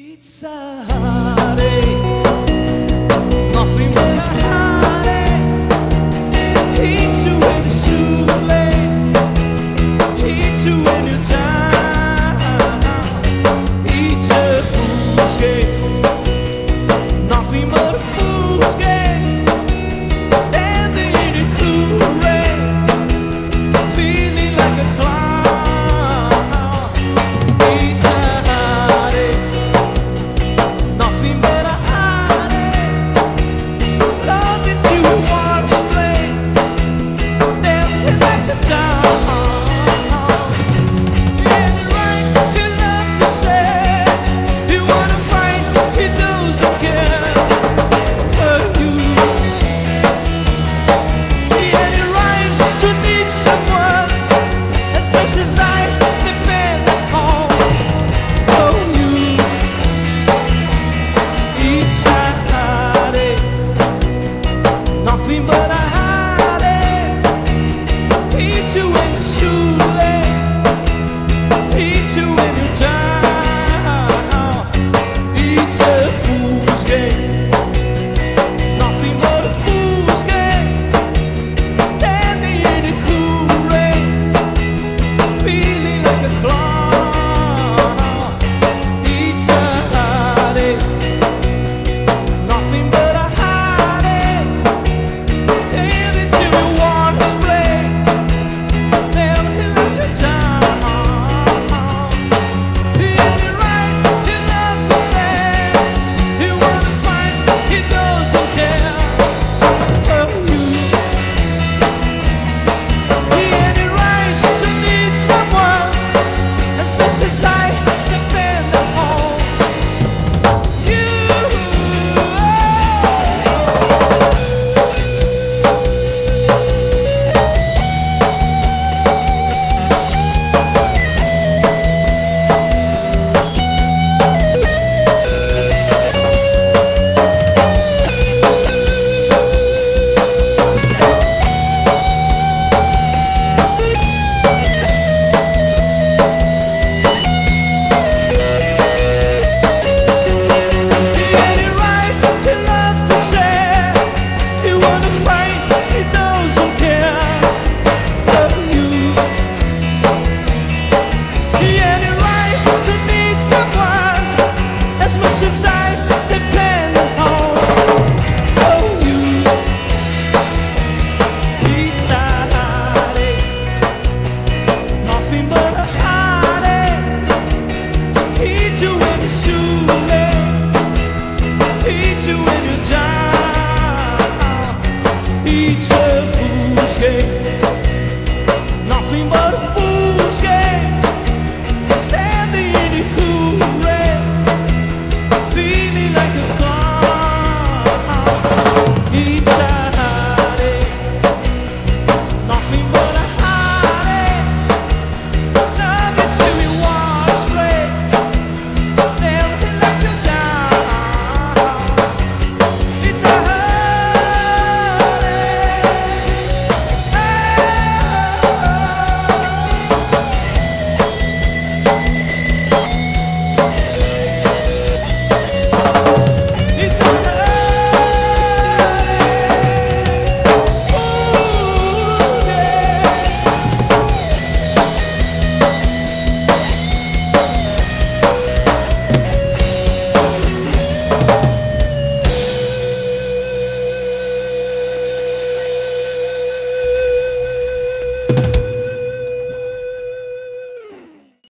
It's a